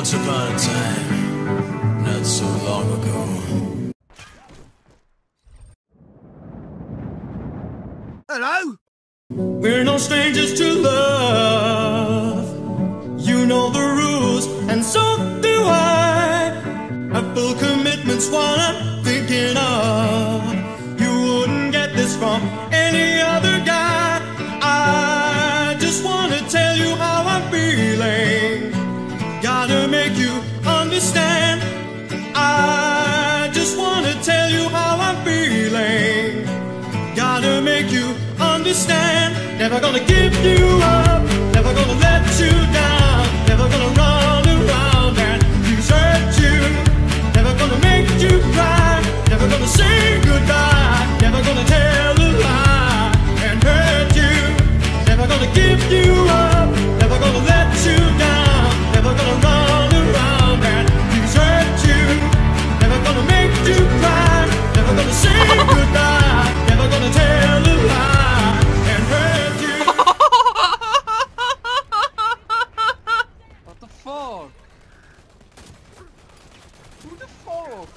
Once upon a time, not so long ago. Hello? We're no strangers to love. You know the rules, and so do I. I feel commitments while I'm make you understand. I just wanna tell you how I'm feeling. Gotta make you understand. Never gonna give you up. Never gonna let you down. Never gonna run around and desert you. Never gonna make you cry. Never gonna say goodbye. Never gonna tell What the fuck? Who the fuck?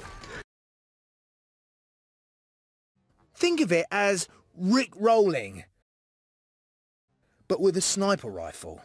Think of it as Rick rolling, but with a sniper rifle.